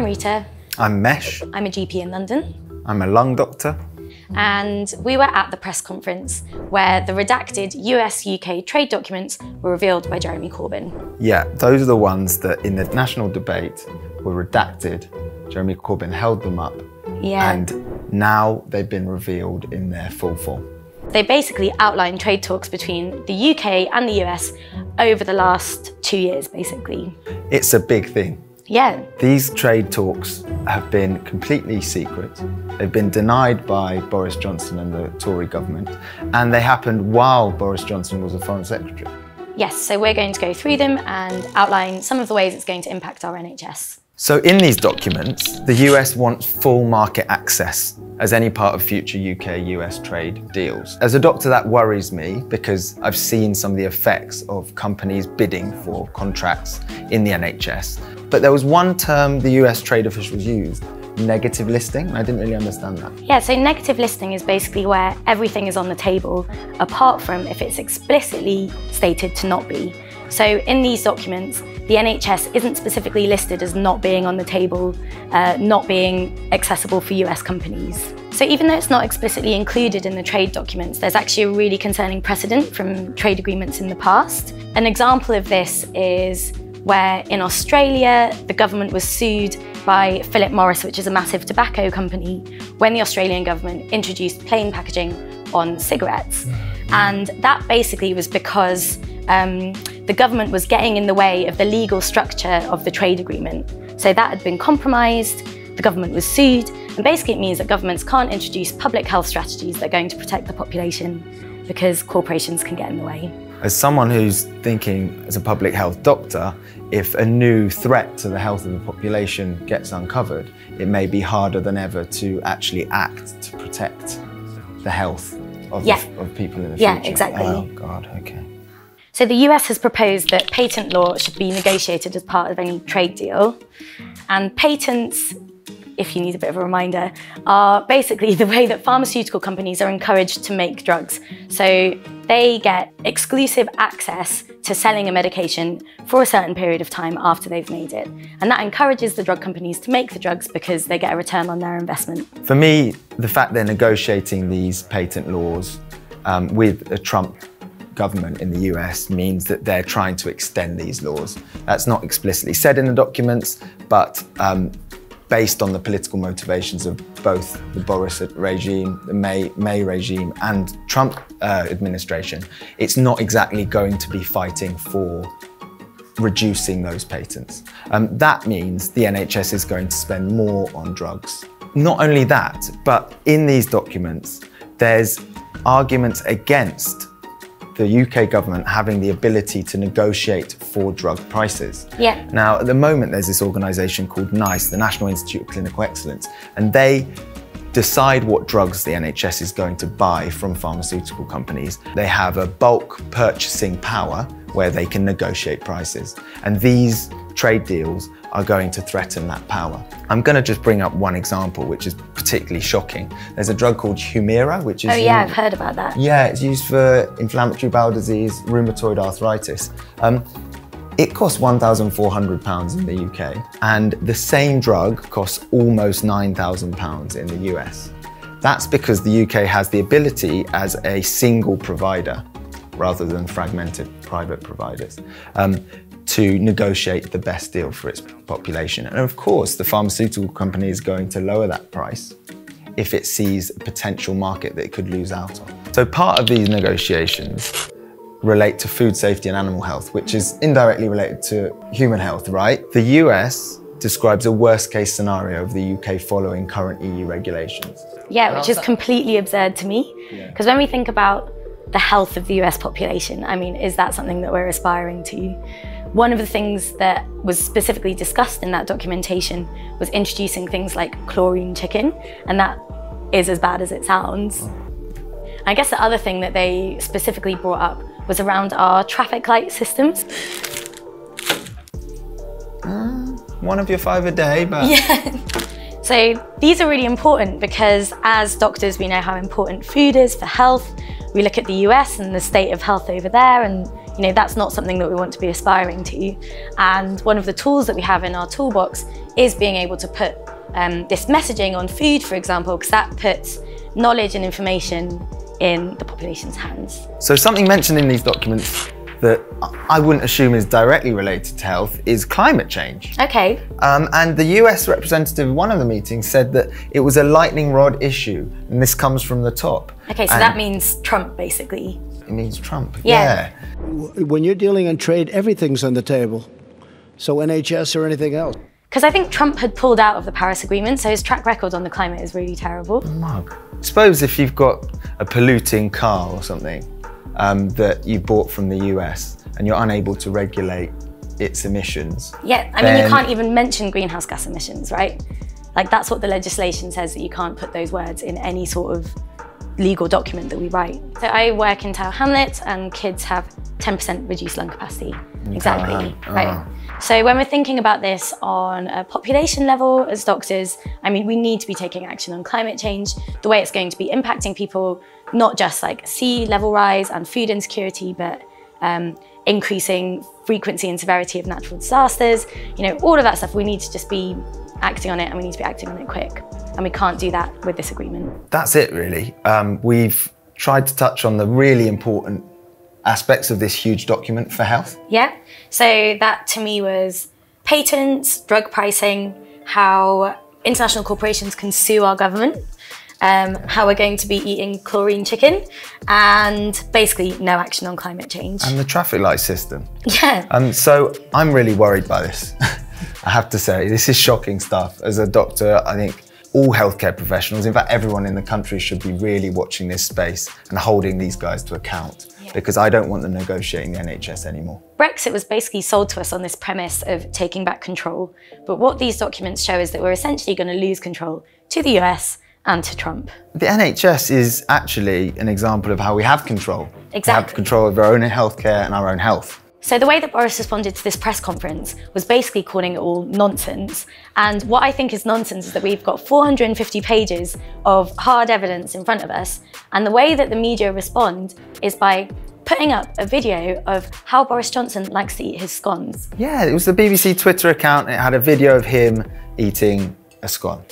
I'm Rita. I'm Mesh. I'm a GP in London. I'm a lung doctor. And we were at the press conference where the redacted US UK trade documents were revealed by Jeremy Corbyn. Yeah, those are the ones that in the national debate were redacted. Jeremy Corbyn held them up. Yeah. And now they've been revealed in their full form. They basically outline trade talks between the UK and the US over the last two years, basically. It's a big thing. Yeah. These trade talks have been completely secret. They've been denied by Boris Johnson and the Tory government, and they happened while Boris Johnson was a Foreign Secretary. Yes, so we're going to go through them and outline some of the ways it's going to impact our NHS. So in these documents, the US wants full market access as any part of future UK-US trade deals. As a doctor, that worries me because I've seen some of the effects of companies bidding for contracts in the NHS. But there was one term the US trade officials used, negative listing. I didn't really understand that. Yeah, so negative listing is basically where everything is on the table, apart from if it's explicitly stated to not be. So in these documents, the NHS isn't specifically listed as not being on the table, uh, not being accessible for US companies. So even though it's not explicitly included in the trade documents, there's actually a really concerning precedent from trade agreements in the past. An example of this is where in Australia, the government was sued by Philip Morris, which is a massive tobacco company, when the Australian government introduced plain packaging on cigarettes. And that basically was because um, the government was getting in the way of the legal structure of the trade agreement. So that had been compromised, the government was sued, and basically it means that governments can't introduce public health strategies that are going to protect the population because corporations can get in the way. As someone who's thinking as a public health doctor, if a new threat to the health of the population gets uncovered, it may be harder than ever to actually act to protect the health of, yeah. the, of people in the yeah, future. Yeah, exactly. Oh, God, okay. So the US has proposed that patent law should be negotiated as part of any trade deal. And patents, if you need a bit of a reminder, are basically the way that pharmaceutical companies are encouraged to make drugs. So they get exclusive access to selling a medication for a certain period of time after they've made it. And that encourages the drug companies to make the drugs because they get a return on their investment. For me, the fact they're negotiating these patent laws um, with a Trump government in the US means that they're trying to extend these laws. That's not explicitly said in the documents, but um, based on the political motivations of both the Boris regime, the May, May regime, and Trump uh, administration, it's not exactly going to be fighting for reducing those patents. Um, that means the NHS is going to spend more on drugs. Not only that, but in these documents, there's arguments against the UK government having the ability to negotiate for drug prices. Yeah. Now, at the moment, there's this organisation called NICE, the National Institute of Clinical Excellence, and they decide what drugs the NHS is going to buy from pharmaceutical companies. They have a bulk purchasing power where they can negotiate prices. And these trade deals are going to threaten that power. I'm going to just bring up one example, which is particularly shocking. There's a drug called Humira, which is... Oh yeah, I've heard about that. Yeah, it's used for inflammatory bowel disease, rheumatoid arthritis. Um, it costs £1,400 in the UK, and the same drug costs almost £9,000 in the US. That's because the UK has the ability as a single provider, rather than fragmented private providers, um, to negotiate the best deal for its population. And of course, the pharmaceutical company is going to lower that price if it sees a potential market that it could lose out on. So part of these negotiations relate to food safety and animal health, which is indirectly related to human health, right? The US describes a worst case scenario of the UK following current EU regulations. Yeah, which is completely absurd to me. Because yeah. when we think about the health of the US population, I mean, is that something that we're aspiring to? One of the things that was specifically discussed in that documentation was introducing things like chlorine chicken, and that is as bad as it sounds. I guess the other thing that they specifically brought up was around our traffic light systems. Uh, one of your five a day, but... Yeah. So these are really important because as doctors, we know how important food is for health. We look at the US and the state of health over there and you know, that's not something that we want to be aspiring to. And one of the tools that we have in our toolbox is being able to put um, this messaging on food, for example, because that puts knowledge and information in the population's hands. So something mentioned in these documents that I wouldn't assume is directly related to health is climate change. Okay. Um, and the US representative in one of the meetings said that it was a lightning rod issue, and this comes from the top. Okay, so and that means Trump, basically. It means Trump. Yeah. yeah. When you're dealing in trade, everything's on the table. So NHS or anything else. Because I think Trump had pulled out of the Paris Agreement, so his track record on the climate is really terrible. Mug. Suppose if you've got a polluting car or something um, that you bought from the US and you're unable to regulate its emissions. Yeah, I mean, you can't even mention greenhouse gas emissions, right? Like, that's what the legislation says that you can't put those words in any sort of legal document that we write. So I work in Tower Hamlets and kids have 10% reduced lung capacity. Exactly, Oh. right. So when we're thinking about this on a population level as doctors, I mean, we need to be taking action on climate change, the way it's going to be impacting people, not just like sea level rise and food insecurity, but um, increasing frequency and severity of natural disasters, you know, all of that stuff, we need to just be acting on it and we need to be acting on it quick. And we can't do that with this agreement. That's it, really. Um, we've tried to touch on the really important aspects of this huge document for health. Yeah. So that to me was patents, drug pricing, how international corporations can sue our government, um, how we're going to be eating chlorine chicken, and basically no action on climate change. And the traffic light system. yeah. And so I'm really worried by this. I have to say, this is shocking stuff. As a doctor, I think all healthcare professionals, in fact, everyone in the country should be really watching this space and holding these guys to account because I don't want them negotiating the NHS anymore. Brexit was basically sold to us on this premise of taking back control. But what these documents show is that we're essentially going to lose control to the US and to Trump. The NHS is actually an example of how we have control. We have Exactly. control of our own healthcare and our own health. So the way that Boris responded to this press conference was basically calling it all nonsense. And what I think is nonsense is that we've got 450 pages of hard evidence in front of us. And the way that the media respond is by putting up a video of how Boris Johnson likes to eat his scones. Yeah, it was the BBC Twitter account. It had a video of him eating a scone.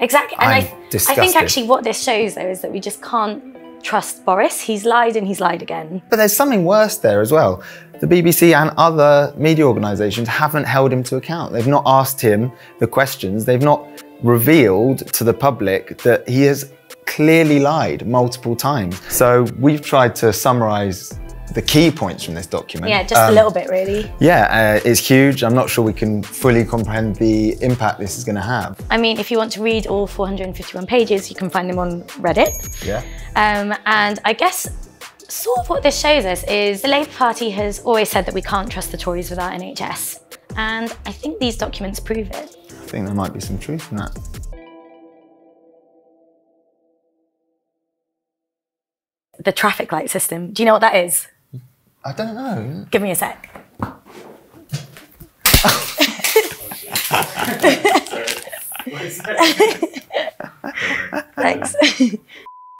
Exactly. And I'm I, I think actually what this shows though is that we just can't trust Boris. He's lied and he's lied again. But there's something worse there as well. The BBC and other media organisations haven't held him to account. They've not asked him the questions. They've not revealed to the public that he has clearly lied multiple times. So we've tried to summarise the key points from this document. Yeah, just a Um, little bit really. Yeah, uh, it's huge. I'm not sure we can fully comprehend the impact this is going to have. I mean, if you want to read all 451 pages, you can find them on Reddit. Yeah. Um, and I guess sort of what this shows us is the Labour Party has always said that we can't trust the Tories without NHS. And I think these documents prove it. I think there might be some truth in that. The traffic light system. Do you know what that is? I don't know. Give me a sec. Thanks.